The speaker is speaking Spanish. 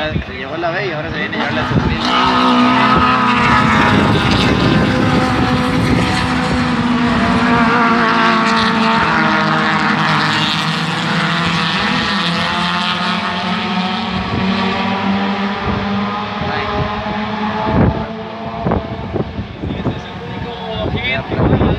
sea, se llevó la B y ahora se viene a llevar la sufrida. Yeah.